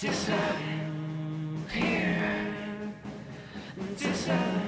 disappear, disappear,